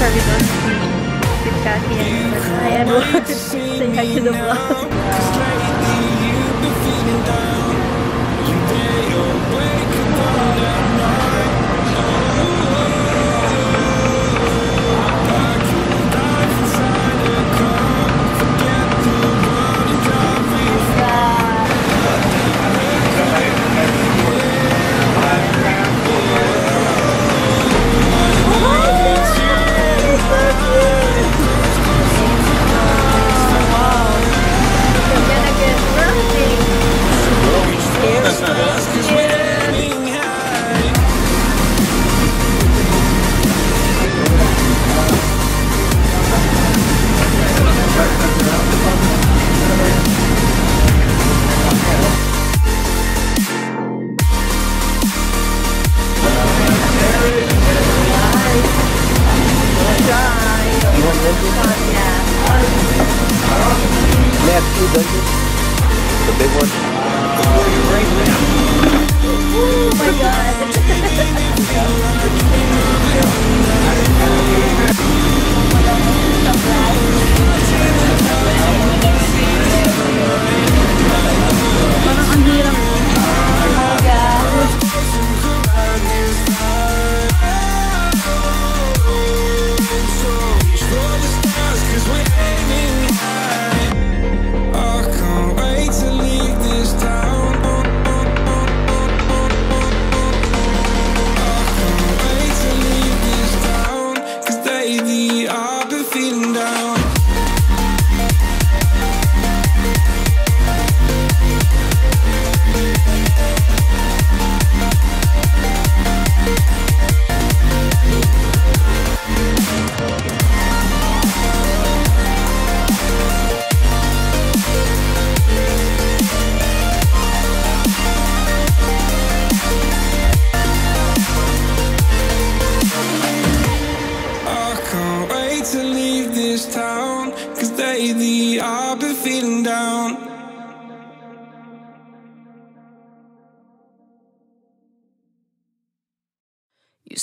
we're here sa Lidon with Kathy and Ayan, say hi to the vlog.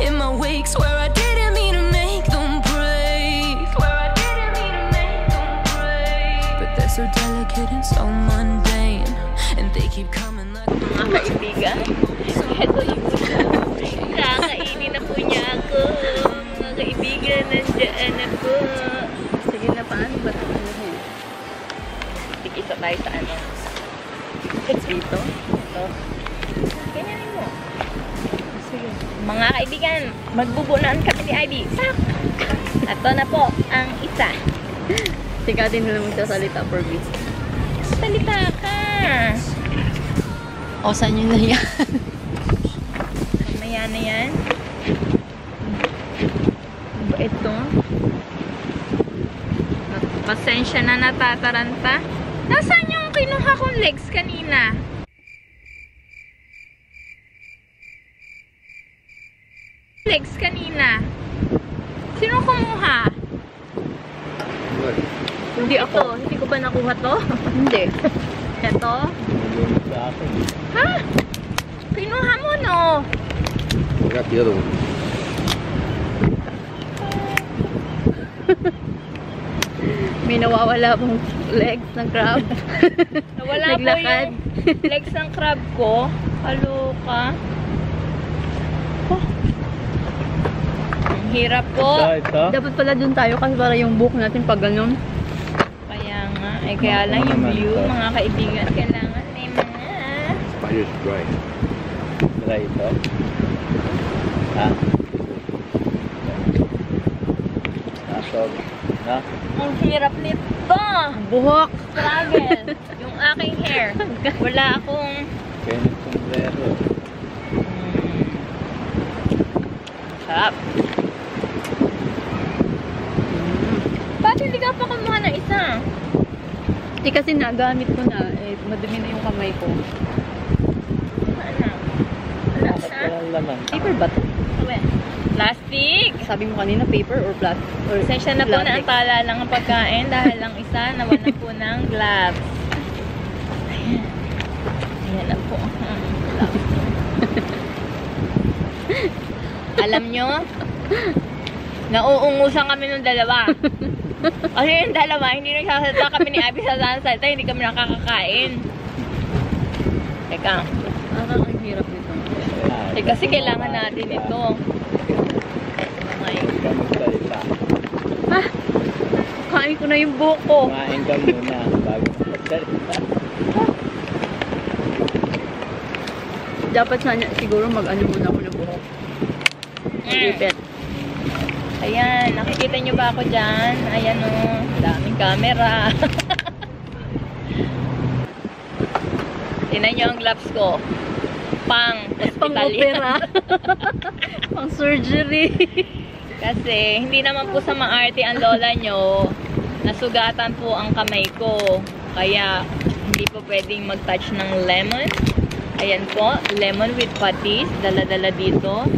in my wakes where I didn't mean to make them break. Swear I didn't mean to make them break. But they're so delicate and so mundane, and they keep coming like. Mga kaibigan, ito yung magbubunan kami ni Ivy. Sak! Ito na po ang isa. Tika din na magsasalita for me. Salita ka! O, saan yun na yan? Mamaya na yan. Ba ito? Pasensya na natataranta. Nasaan yung kinuha kong legs kanina? Legs kanina. Sino kumuha? Hindi ako. Hindi ko ba nakuha to? Hindi. Ito? Ha? Kinuha mo, no? I got the other one. May nawawala pong legs ng crab. Nawala po yung legs ng crab ko. Kaloka. Oh. Ang hirap po. ito? Dapat pala dun tayo kasi para yung book natin pag ganun. Kaya nga, eh kaya lang yung view, mga kaibigan, kailangan may mga... Spider's dry. Dry ito? Ha? Ah, sorry. Na? Ang hirap nito! Buhok! Struggle! yung aking hair. Wala akong... Kenneth sombrero. Hmm. Sarap. Ba't hindi ka pa kumuha ng isa? Hindi kasi nagamit ko na. Eh, madumi na yung kamay ko. Siya? walang laman? Paper ba to? Uwe. Plastic! Sabi mo kanina paper or plastic? Or Pasensya na po na ang tala lang ang pagkain dahil lang isa nawalan po ng gloves. Ayan. Ayan na po. Alam nyo, nauungusan kami ng dalawa. Kasi yung dalawa, hindi nagsasalita kami ni Abby sa salita, hindi kami nakakakain. Teka, Parang ang hirap nito. eh, kasi kailangan natin ito. Okay. Ikaw magsalita. Kain ko na yung buhok ko. Kumain ka muna bago magsalita. Dapat sana siguro mag-ano muna ako ng buhok. Mm. Ipit. Ayan, nakikita nyo ba ako dyan? Ayan o, daming camera. Tingnan nyo ang gloves ko. Pang Pang hospital opera. Pang surgery. Kasi hindi naman po sa maarte ang lola nyo. Nasugatan po ang kamay ko. Kaya hindi po pwedeng mag-touch ng lemon. Ayan po, lemon with patis. Dala-dala dito.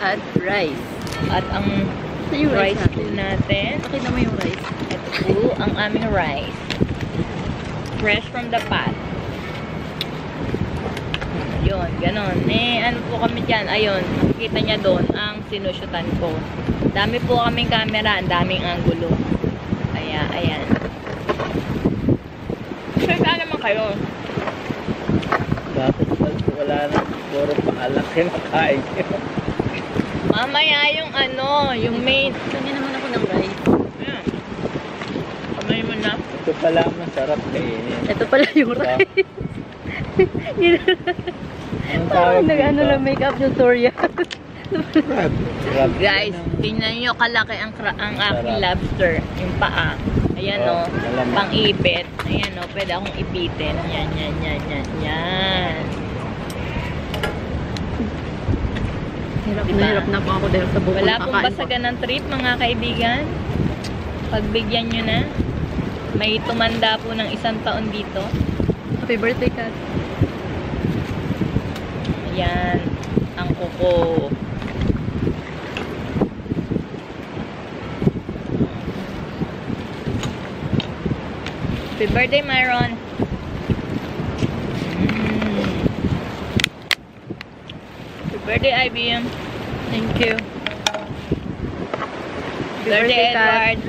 At rice. At ang Ito yung rice, rice po natin. natin. Pakita mo yung rice. Ito po ang aming rice. Fresh from the pot. Yun, ganon. Eh, ano po kami dyan? Ayun, makikita niya doon ang sinusyutan ko. Dami po kaming camera, ang daming angulo. Kaya, ayan. Sure ka naman kayo. Bakit wala na puro paalak kinakain? Mamaya yung ano, yung main. Kanya naman ako ng rice. Ayan. Kamay mo na. Ito pala ang masarap kainin. Ito pala yung rice. Anong Parang nag-ano lang makeup tutorial. Crab. Crab. Guys, tingnan nyo kalaki ang, ang aking lobster. Yung paa. Ayan Oh, o. malamig. pang ipit. Ayan o. Pwede akong ipitin. Yan, yan, yan, yan, yan. Hirap Diba? na hirap na po ako dahil sa bukong Wala pong basagan ng trip, mga kaibigan. Pagbigyan nyo na. May tumanda po ng isang taon dito. Happy birthday, Kat. Ayan. Ang kuko. Happy birthday, Myron. Mm. Happy birthday, IBM. Thank you. Happy birthday, birthday. Edward.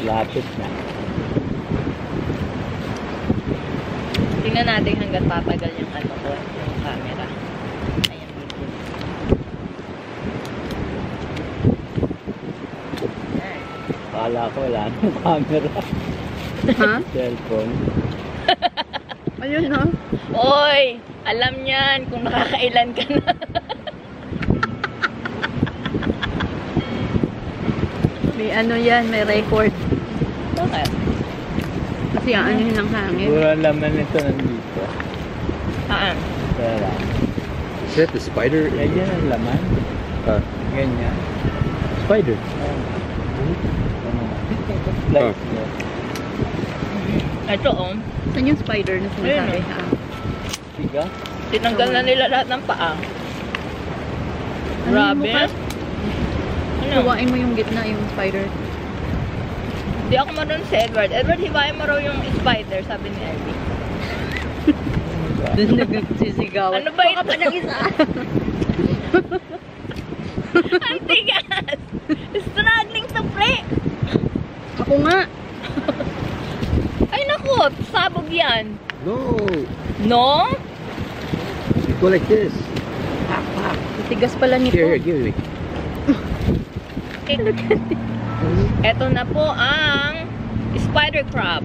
Lapit na. Tingnan natin hanggang tatagal yung ano ko, yung camera. Ayan. Kala ko wala nang camera. Ha? Cellphone. Ayun, no? Oy! Alam niyan kung nakakailan ka na. May ano yan, may record. Bakit? Kasi ang ano yun ng hangin. Siguro ang laman nito nandito. Saan? Lang. Is that the spider? Ganyan ang laman. Uh, Ganyan. spider. Ano? Slice mo. Ito oh. Saan yung spider na sinasabi? Ayun, Ah. Tiga. Tinanggal na nila lahat ng paa. Ano Grabe. Ano? Huwain mo yung gitna, yung spider. Hindi ako marunong si Edward. Edward, hiwain mo raw yung spider, sabi ni Ivy. Doon nagsisigaw. Ano ba ito? ng isa. Ang tigas! Struggling to play! Ako nga. Ay naku, sabog yan. no, No? Go like this. Tigas pala nito. Here, here, give me. Ito na po ang spider crab.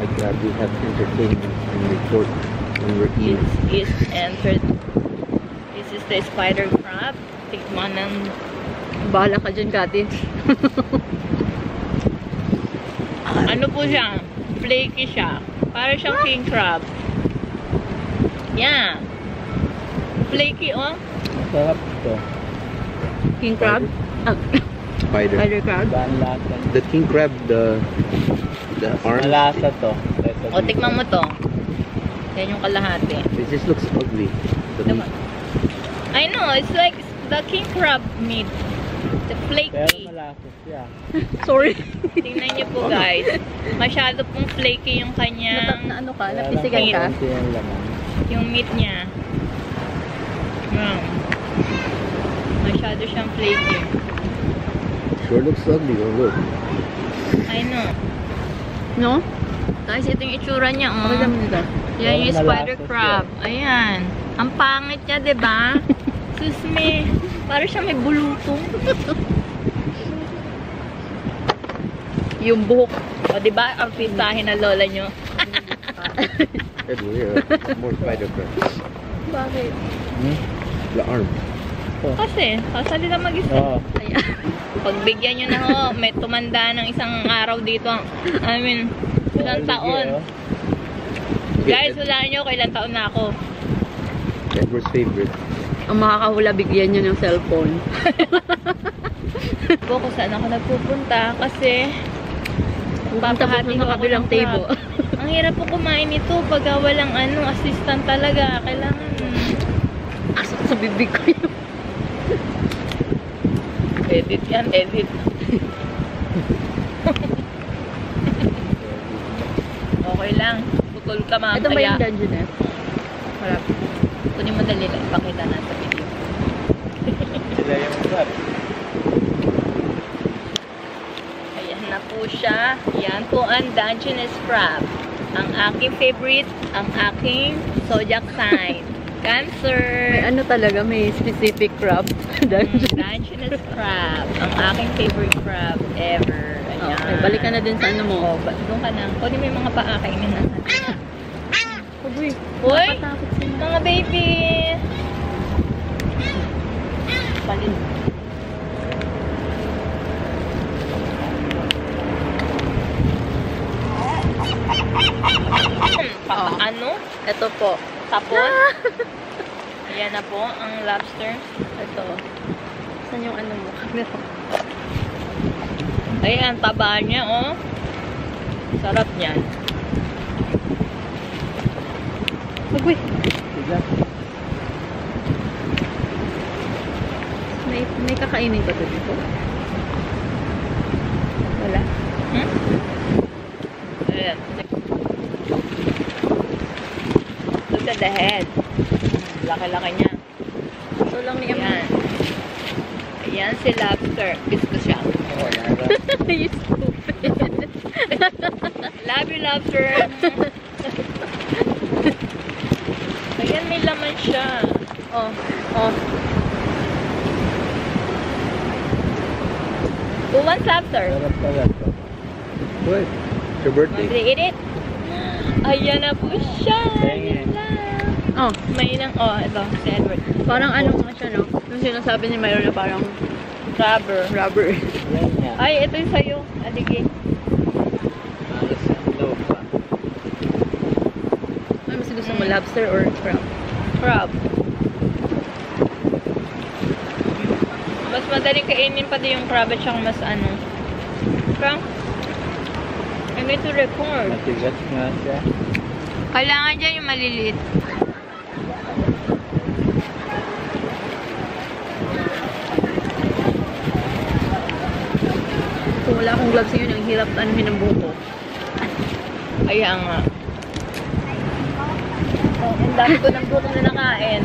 My God, we have entertainment and report when we're This eating. is entered. This is the spider crab. Tikman ng... Bahala ka dyan, Kati. Ano po siya? Flaky siya. Para siyang king crab. Yeah. Flaky, oh. Sarap ito. King crab? Ah, Spider. spider crab? The king crab, the the arm. Malasa to. O, tikman mo to. Yan yung kalahati. It just looks ugly. The Diba? meat. I know, it's like the king crab meat. The Pero flaky. malasa siya. Sorry. Tingnan niyo po guys. Masyado pong flaky yung kanyang na ano ka? Kaya lang Napisigan ka? konti ang laman. Yung meat niya. Wow. Masyado siyang flaky. Sure looks ugly. Oh look. I know. No? Guys, ito yung itsura niya. Oh. Mo nito. Yan yung spider crab. Ayan. Ang pangit niya, di ba? Sus me. Para siya may bulutong. Yung buhok. O, di ba? Ang pisahin na lola nyo. Edu, here. More spider crab. Bakit? Hmm? The arm. Kasi, kasalita mag-isa. Oo. Ayan. Pagbigyan nyo na ho, may tumanda ng isang araw dito. I mean, ilang taon. Guys, wala nyo kung ilang taon na ako. Edward's favorite. Ang makakahula, bigyan nyo ng cellphone. Po kung saan ako nagpupunta kasi Pupunta po papahati sa ko kabilang table. Ang hirap po kumain nito pag walang ano, assistant talaga. Kailangan Asok sa bibig ko yun. edit yan, edit. okay lang. Putol ka mamaya. Ito ba yung dungeon eh? Wala. Kunin mo dali lang. Ipakita na sa video. Sila yung crab. Ayan na po siya. Yan po ang Dungeness crab. Ang aking favorite, ang aking zodiac sign. Cancer. May ano talaga, may specific crab. Mm, dungeon. Dungeness crab. Ang aking favorite crab ever. Ayan. Okay, balik ka na din sa ano mo. Oh, doon ka na. Kunin mo yung mga paa kainin na. Uy, Uy! Mga baby! Palit. Oh. ano? Ito po. Tapos? Ayan na po ang lobster. Ito. Saan yung ano mo? Camera. Ayan, taba niya, oh. Sarap niyan. Diba? may, may kakainin ba to dito? Wala. Hmm? Ayan. Look at the head. Laki-laki niya. Ito lang ni Emma. Ayan. Ayan si lobster. Gusto siya. Oh, yeah. you stupid. Love you, lobster. Ayan, may laman siya. oh, oh. Who wants lobster? Sarap. Wait, it's your birthday. Want to eat it? Ayan na po siya. Ayan. Oh, May nang, oh, ito, si Edward. parang ano nga siya, no? Yung sinasabi ni Myron na parang Rubber. rubber. Ay, ito yung sa'yo. Alige. Ano mas gusto mo, lobster or crab? Crab. Mas madaling kainin pa din yung crab at saka mas ano. Frank, I need to record. Matigas nga siya. Kailangan dyan yung maliliit. Kung wala akong gloves ngayon, ang hirap anuhin ang buko. Ayan nga. Oh, ang dami ko ng gutom na nakain.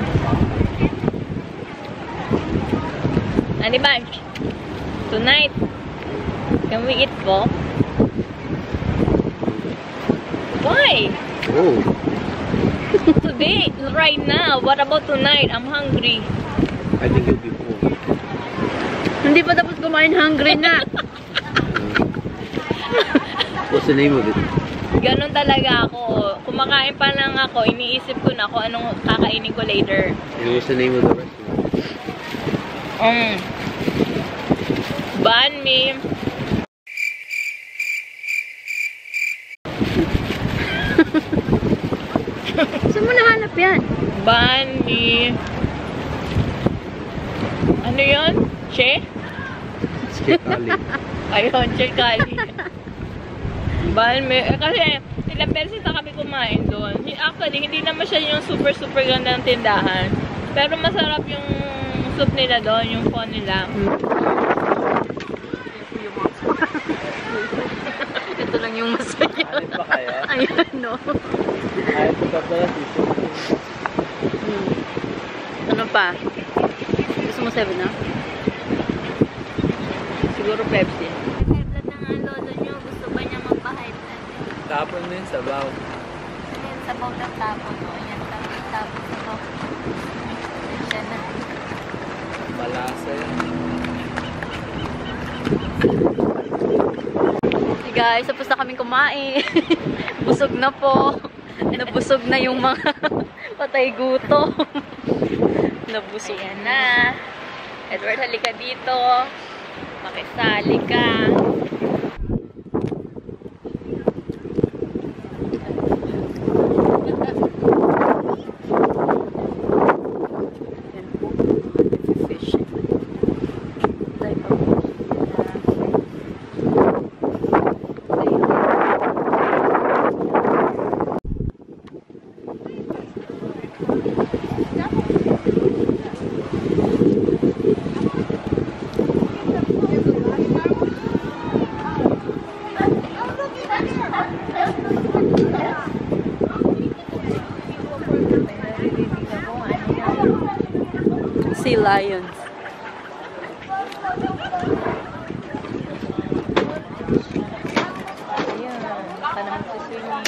Ani Bunch, tonight, can we eat po? Why? Oh, Today, right now. What about tonight? I'm hungry. I think you'll be full. Hindi pa tapos kumain, hungry na. What's the name of it? Ganon talaga ako. Kumakain pa lang ako, iniisip ko na kung anong kakainin ko later. And what's the name of the restaurant? Mm. Banh mi. Saan mo nahanap yan? Banh mi. Ano yun? Che? Chekali. Ayun, che kali. Banh mi. Eh, kasi ilang beses na kami kumain doon. Actually, hindi naman siya yung super super ganda ng tindahan. Pero masarap yung soup nila doon, yung pho nila. Ito lang yung masaya. Pa kaya? Ayan, no? Ay, ito ka pala si Hmm. Ano pa? Gusto mo 7 na? Siguro Pepsi. Blood na nga lolo nyo. Gusto ba niya magpa-high blood? Tapon mo yun sa baw. Ayan, sa bawang ng tapon. O, ayan, tapon, tapon sa bawang. Siya na. Malasa yan. Guys, tapos na kaming kumain. Busog na po. Nabusog na yung mga patay gutom. Nabusog Ayan na. Edward, halika dito. Makisali ka. Lions. Ayan. Baka naman si swimming.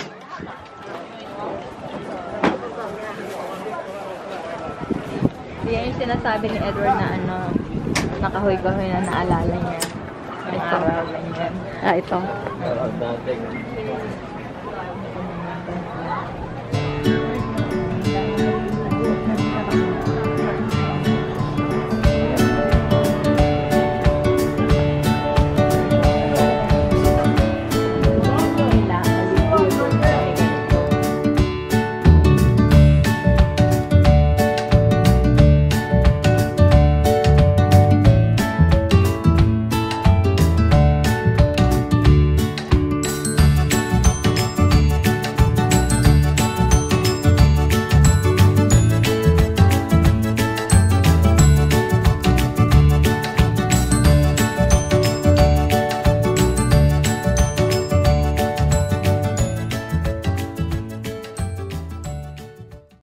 Yan yung sinasabi ni Edward na ano, nakahoy-kahoy na naalala niya. Ah, ito. Sarap natin.